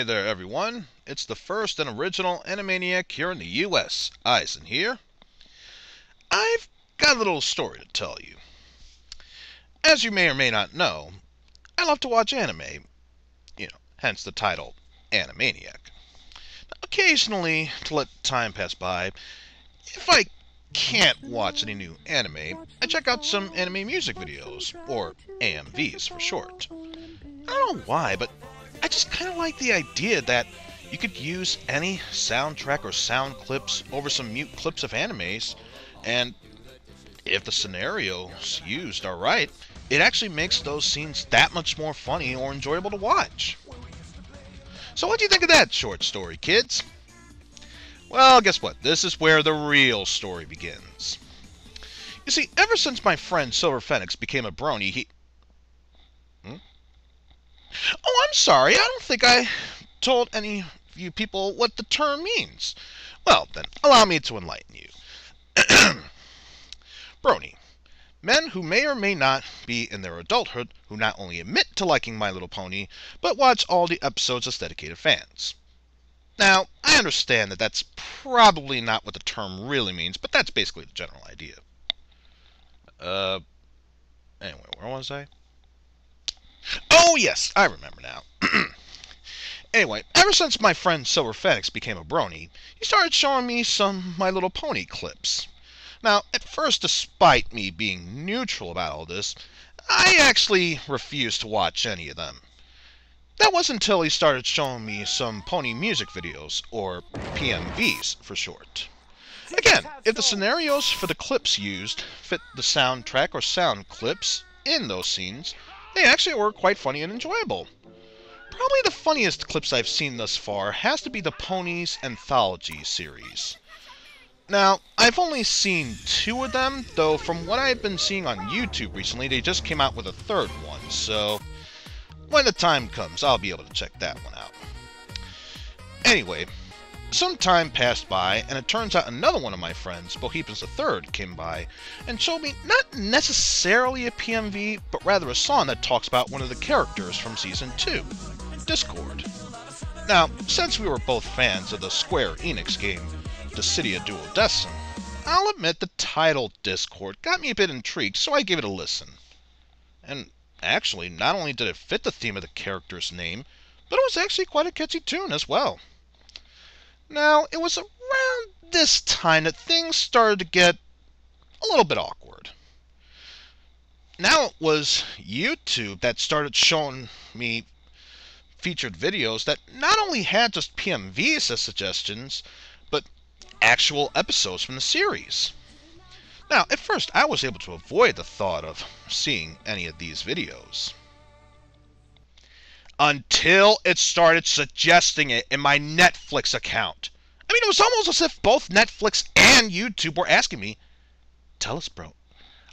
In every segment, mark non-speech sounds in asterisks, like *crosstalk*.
Hey there, everyone. It's the first and original Animeniac here in the U.S. Eizen here. I've got a little story to tell you. As you may or may not know, I love to watch anime, you know, hence the title Animeniac. Now, occasionally, to let time pass by, if I can't watch any new anime, I check out some anime music videos, or AMVs for short. I don't know why, but I just kind of like the idea that you could use any soundtrack or sound clips over some mute clips of animes, and if the scenarios used are right, it actually makes those scenes that much more funny or enjoyable to watch. So, what do you think of that short story, kids? Well, guess what? This is where the real story begins. You see, ever since my friend Silver Phoenix became a brony, he. Oh, I'm sorry. I don't think I told any of you people what the term means. Well, then, allow me to enlighten you. *clears throat* Brony. Men who may or may not be in their adulthood who not only admit to liking My Little Pony, but watch all the episodes as dedicated fans. Now, I understand that that's probably not what the term really means, but that's basically the general idea. Uh, anyway, where was I? Oh, yes, I remember now. *clears throat* anyway, ever since my friend Silver Phoenix became a brony, he started showing me some My Little Pony clips. Now, at first, despite me being neutral about all this, I actually refused to watch any of them. That wasn't until he started showing me some pony music videos, or PMVs for short. Again, if the scenarios for the clips used fit the soundtrack or sound clips in those scenes, they actually were quite funny and enjoyable. Probably the funniest clips I've seen thus far has to be the Ponies Anthology series. Now, I've only seen two of them, though from what I've been seeing on YouTube recently, they just came out with a third one, so when the time comes, I'll be able to check that one out. Anyway, some time passed by, and it turns out another one of my friends, Bohemians III, came by and showed me not necessarily a PMV, but rather a song that talks about one of the characters from Season 2, Discord. Now, since we were both fans of the Square Enix game, the city Dissidia Duodecim, I'll admit the title Discord got me a bit intrigued, so I gave it a listen. And actually, not only did it fit the theme of the character's name, but it was actually quite a catchy tune as well. Now, it was around this time that things started to get a little bit awkward. Now it was YouTube that started showing me featured videos that not only had just PMVs as suggestions, but actual episodes from the series. Now, at first, I was able to avoid the thought of seeing any of these videos until it started suggesting it in my Netflix account. I mean, it was almost as if both Netflix and YouTube were asking me, Tell us, bro,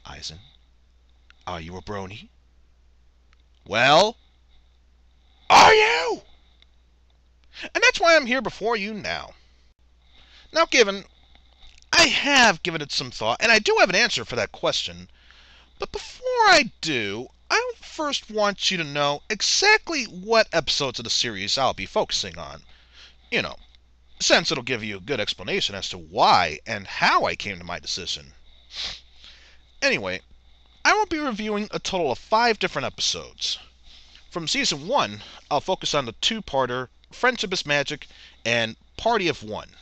Eizen, are you a brony? Well, are you? And that's why I'm here before you now. Now, given I have given it some thought, and I do have an answer for that question, but before I do, I first want you to know exactly what episodes of the series I'll be focusing on. You know, since it'll give you a good explanation as to why and how I came to my decision. Anyway, I will be reviewing a total of five different episodes. From season one, I'll focus on the two parter Friendship is Magic and Party of One.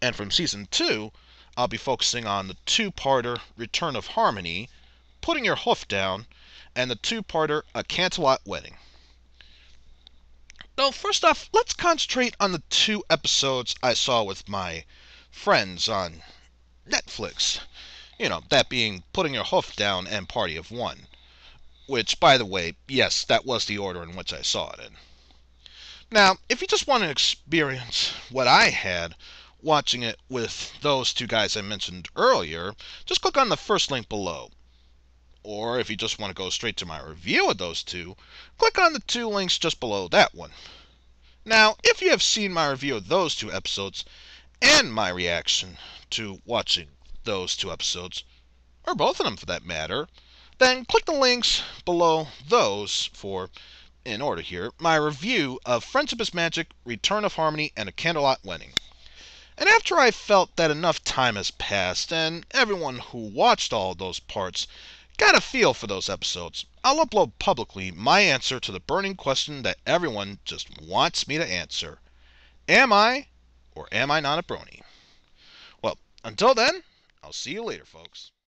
And from season two, I'll be focusing on the two parter Return of Harmony, Putting Your Hoof Down, and the two parter A Canterlot Wedding. Now, first off, let's concentrate on the two episodes I saw with my friends on Netflix. You know, that being Putting Your Hoof Down and Party of One. Which, by the way, yes, that was the order in which I saw it in. Now, if you just want to experience what I had watching it with those two guys I mentioned earlier, just click on the first link below. Or if you just want to go straight to my review of those two, click on the two links just below that one. Now, if you have seen my review of those two episodes and my reaction to watching those two episodes, or both of them for that matter, then click the links below those for in order here, my review of Friendship is Magic, Return of Harmony, and A Canterlot Wedding. And after I felt that enough time has passed and everyone who watched all those parts got a feel for those episodes, I'll upload publicly my answer to the burning question that everyone just wants me to answer Am I or am I not a brony? Well, until then, I'll see you later, folks.